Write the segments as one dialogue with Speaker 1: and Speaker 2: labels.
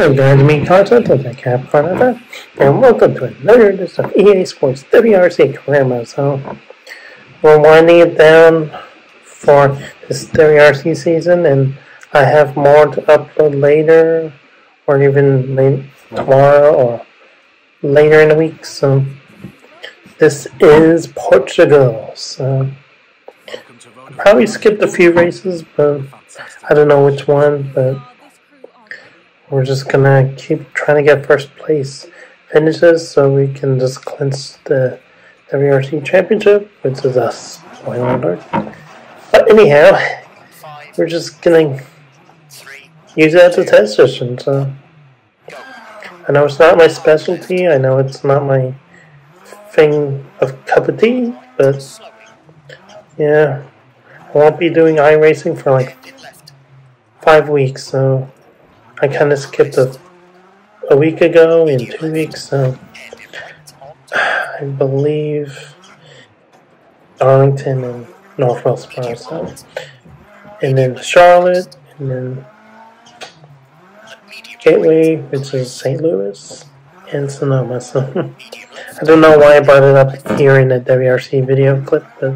Speaker 1: I'm meet content of the Cap Canada, and welcome to another edition of EA Sports WRC Mode. So, we're winding it down for this WRC season, and I have more to upload later, or even late tomorrow, or later in the week. So, this is Portugal. So, I probably skipped a few races, but I don't know which one, but we're just gonna keep trying to get first place finishes so we can just clinch the WRC championship, which is us. Spoiler alert. But anyhow, we're just gonna use it as a test session. So I know it's not my specialty. I know it's not my thing of cup of tea, but yeah, I won't be doing iRacing for like five weeks, so I kind of skipped a, a week ago in two weeks, so I believe Arlington and North Wilkesboro, so. And then Charlotte, and then Gateway, which is St. Louis, and Sonoma. So I don't know why I brought it up here in the WRC video clip, but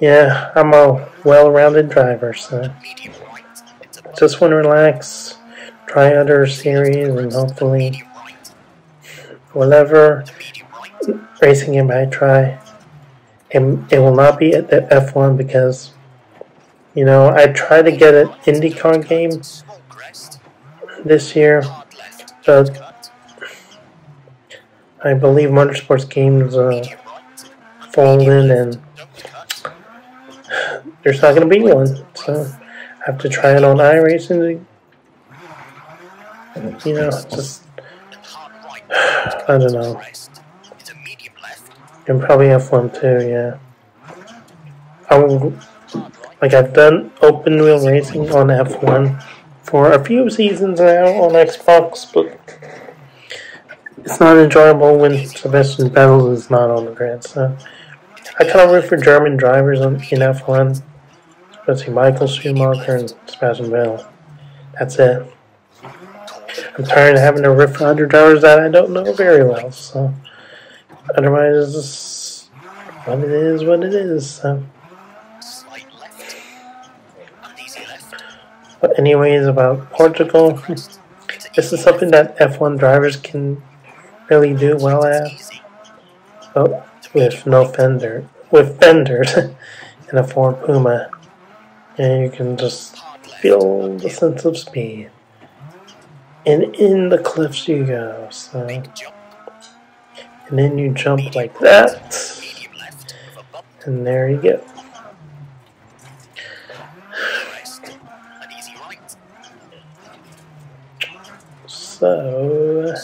Speaker 1: yeah, I'm a well-rounded driver, so just want to relax try other series and hopefully whatever racing game I try, it, it will not be at the F1 because, you know, I tried to get an IndyCar game this year, but I believe Motorsports Games uh, folded and there's not going to be one, so I have to try it on iRacing you know, just I don't know. And probably F1 too, yeah. I will, like I've done open wheel racing on F1 for a few seasons now on Xbox, but it's not enjoyable when Sebastian Vettel is not on the grid. So I kind of root for German drivers in F1, especially Michael Schumacher and Sebastian Vettel. That's it. I'm tired of having to riff hundred dollars that I don't know very well. So otherwise, what it is, what it is. So. But anyways, about Portugal, this is something that F1 drivers can really do well at. But with no fender, with fenders in a Ford Puma, and you can just feel the sense of speed and in the cliffs you go. So, and then you jump like that, and there you go. So,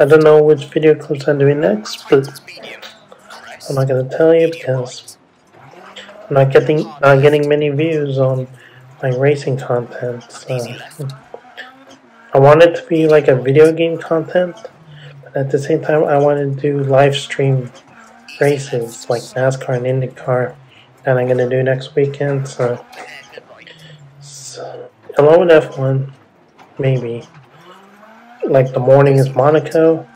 Speaker 1: I don't know which video clips I'm doing next, but I'm not gonna tell you because I'm not getting not getting many views on my racing content. So. I want it to be like a video game content, but at the same time, I want to do live stream races like NASCAR and IndyCar that I'm going to do next weekend. So, so along with F1, maybe. Like the morning is Monaco,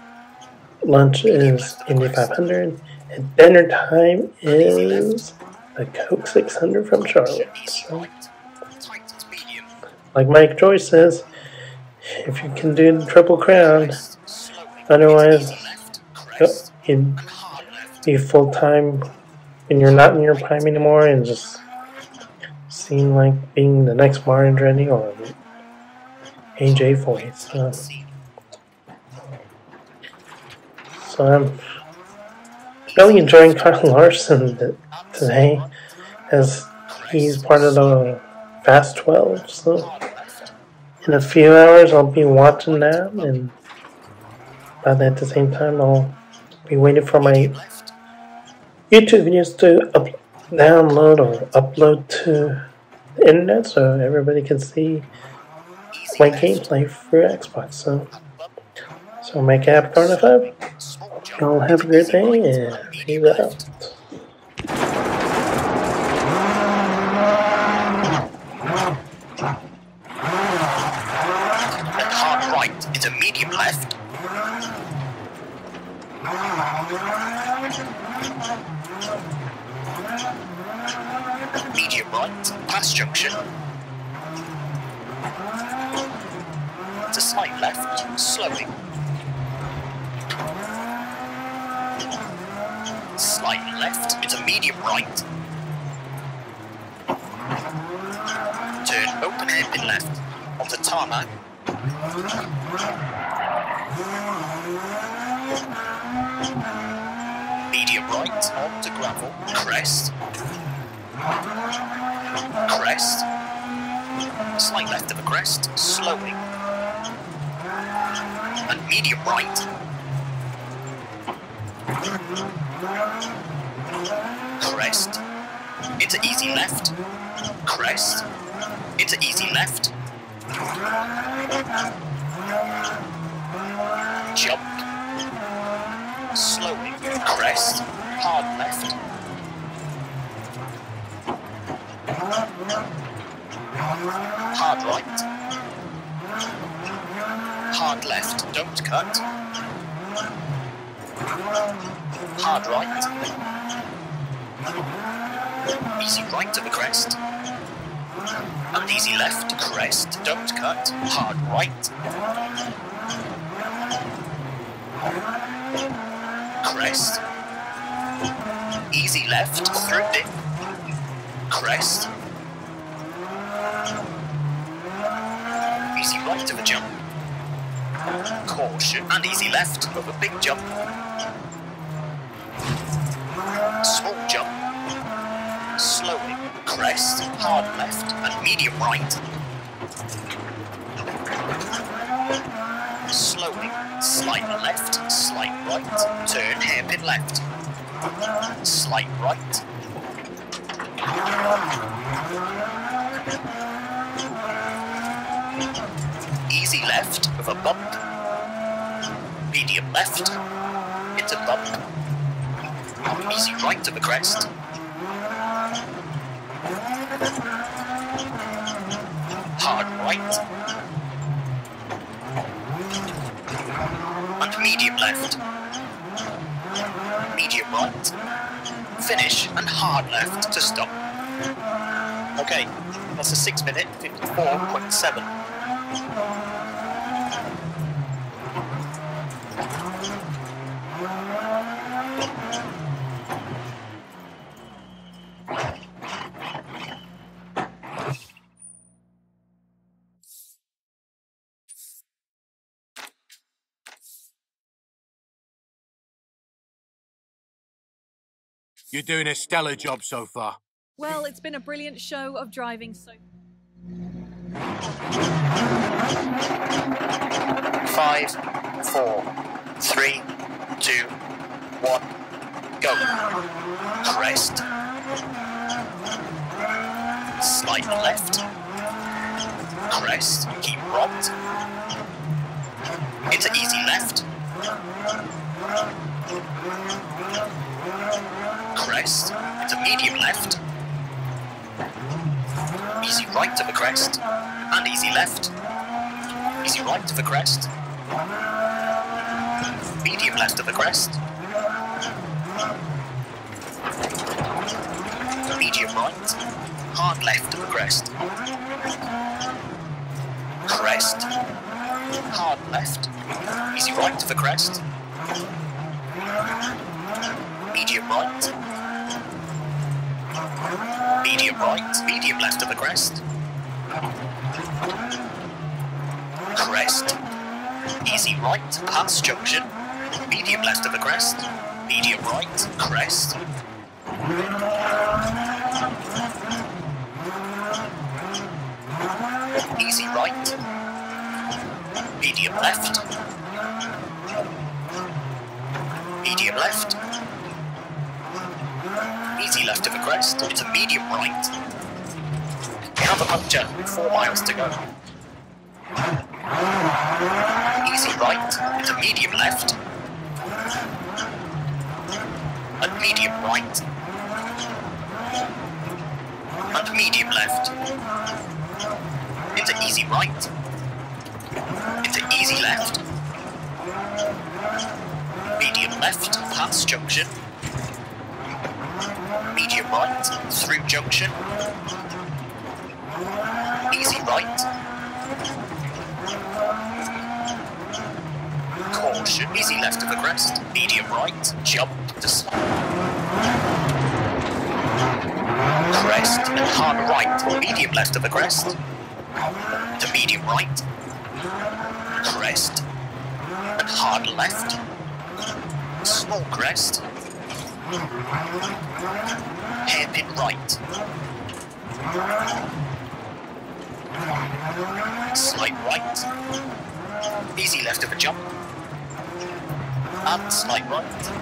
Speaker 1: lunch is Indy 500, and dinner time is the Coke 600 from Charlotte. So, like Mike Joyce says, if you can do the triple crown. Otherwise, oh, you'd be full time when you're not in your prime anymore and just seem like being the next Martin Andretti or AJ Foyt. So, so I'm really enjoying Kyle Larson today as he's part of the Fast 12. So in a few hours I'll be watching that and but at the same time I'll be waiting for my YouTube videos to up, download or upload to the internet so everybody can see my gameplay through Xbox. So so make app Corner 5. Y'all have a great day and peace out.
Speaker 2: into medium left. Medium past junction. To slight left, slowly. Slight left into medium right. Turn open hairpin left onto tarmac. Medium right onto gravel. Crest. Crest. Slight left of a crest. Slowing. And medium right. Crest. Into easy left. Crest. Into easy left. Jump. Slowing. Crest. Hard left. Hard right. Hard left. Don't cut. Hard right. Easy right to the crest. And easy left, crest, don't cut, hard right. Crest. Easy left, through dip. Crest. Easy right of a jump. Caution, and easy left of a big jump. Small jump. Slowly. Crest, hard left, and medium right. Slowly. Slight left, slight right. Turn hairpin left. Slight right. Easy left of a bump. Medium left. it's a bump. Easy right to the crest. Hard right. And medium left. Medium right. Finish and hard left to stop. Okay, that's a 6 minute 54.7.
Speaker 3: You're doing a stellar job so far.
Speaker 4: Well, it's been a brilliant show of driving so.
Speaker 2: Five, four, three, two, one, go. Crest. Slight left. Crest. Keep right. Into easy left. Crest. it's a medium left. Easy right to the crest. And easy left. Easy right to the crest. Medium left to the crest. Medium right. Hard left to the crest. Crest. Hard left. Easy right to the crest. Medium right. Medium right. Medium left to the crest. Crest. Easy right, past junction. Medium left of the crest. Medium right, crest. Crest. It's a medium right. We have a puncture, four miles to go. Easy right into medium left. And medium right. And medium left. Into easy right. Into easy left. Medium left, past junction. Medium right, through junction. Easy right. Caution, easy left of the crest. Medium right, jump to. Crest and hard right, medium left of the crest. To medium right. Crest and hard left. Small crest. Hairpin right. Slight right. Easy left of a jump. And slight right.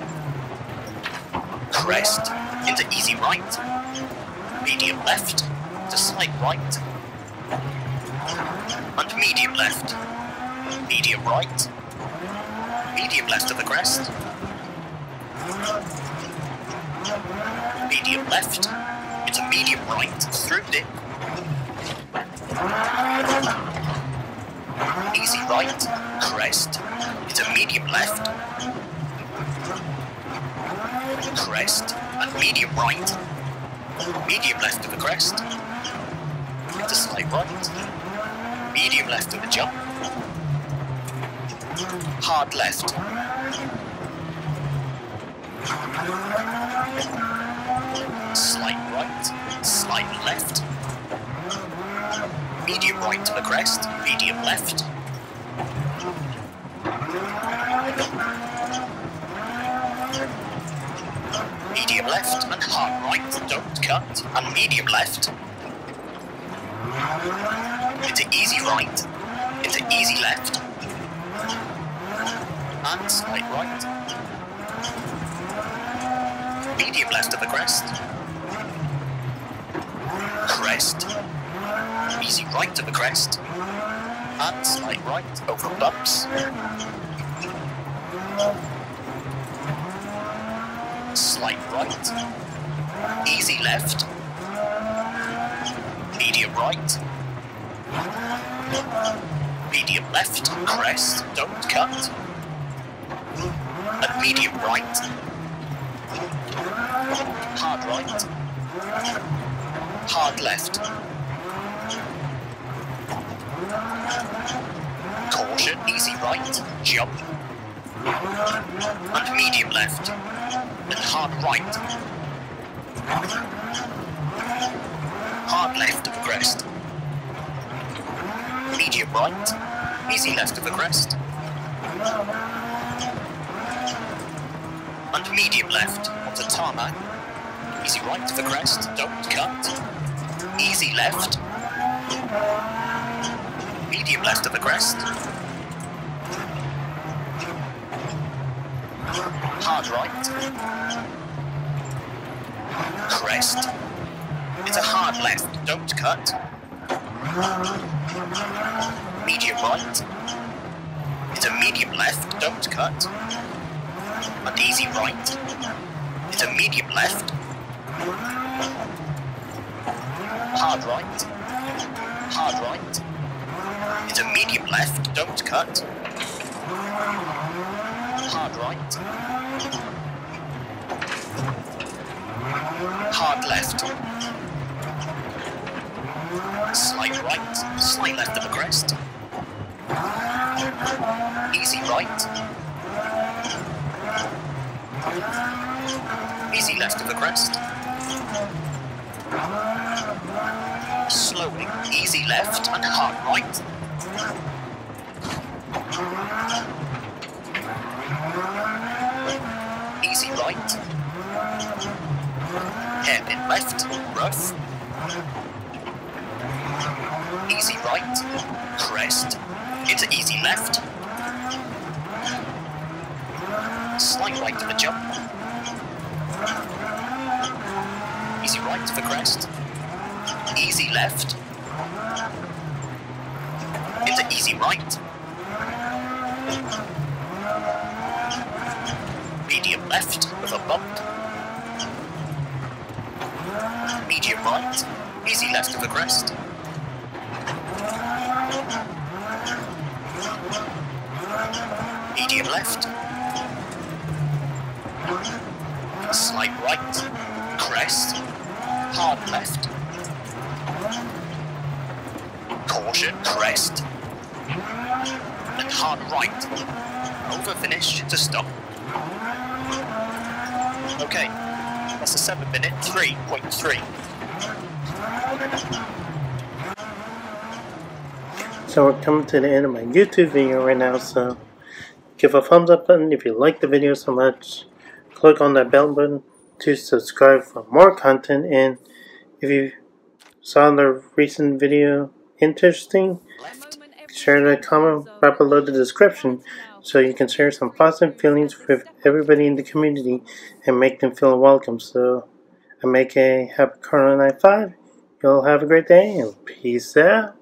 Speaker 2: Crest into easy right. Medium left to slight right. And medium left. Medium right. Medium left of the crest. Medium left. It's a medium right through dip. Easy right, crest. It's a medium left. Crest and medium right. Medium left of the crest. It's a slight right. Medium left of the jump. Hard left. Slight right, slight left. Medium right to the crest, medium left. Medium left and hard right, don't cut, and medium left. Into easy right, into easy left, and slight right. Medium left of the crest. Crest. Easy right to the crest. And slight right over bumps. Slight right. Easy left. Medium right. Medium left. Crest. Don't cut. And medium right. Hard right. Hard left. Caution, easy right, jump. And medium left. And hard right. Hard left of the crest. Medium right. Easy left of the crest. And medium left onto tarmac. Easy right to the crest, don't cut. Easy left. Medium left of the crest. Hard right. Crest. It's a hard left, don't cut. Medium right. It's a medium left, don't cut. And easy right. It's a medium left. Hard right. Hard right. It's a medium left, don't cut. Hard right. Hard left. Slight right, slight left of the crest. Easy right. Easy left of the crest. Slowing, easy left and hard right. Easy right. Hairpin left, rough. Easy right, crest. Into easy left. Slight right to the jump. Easy right the crest. Easy left. Into easy right. Medium left with a bump. Medium right. Easy left of the crest. medium left, crest, and hard right, over finish to stop. Okay, that's a 7 minute 3.3.
Speaker 1: So we're coming to the end of my YouTube video right now, so give a thumbs up button if you like the video so much. Click on that bell button to subscribe for more content and if you saw the recent video interesting, share the comment right below the description so you can share some positive feelings with everybody in the community and make them feel welcome. So I make a happy Corona Night 5. Y'all have a great day and peace out.